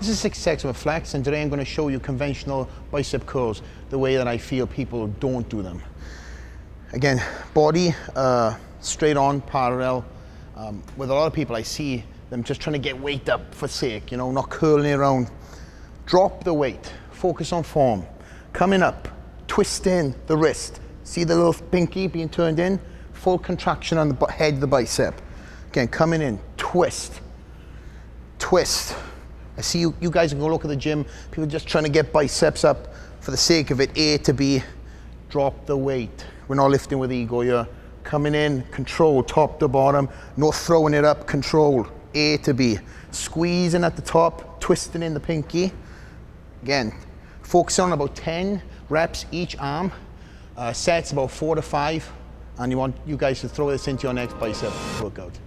This is six seconds of flex and today I'm going to show you conventional bicep curls the way that I feel people don't do them. Again, body uh, straight on, parallel. Um, with a lot of people I see them just trying to get weight up for sake, you know, not curling around. Drop the weight, focus on form. Coming up, twist in the wrist. See the little pinky being turned in? Full contraction on the head of the bicep. Again, coming in, twist, twist. I see you, you guys can go look at the gym, people just trying to get biceps up for the sake of it, A to B, drop the weight. We're not lifting with ego here. Coming in, control, top to bottom, no throwing it up, control, A to B. Squeezing at the top, twisting in the pinky. Again, focus on about 10 reps each arm. Uh, sets about four to five, and you want you guys to throw this into your next bicep workout.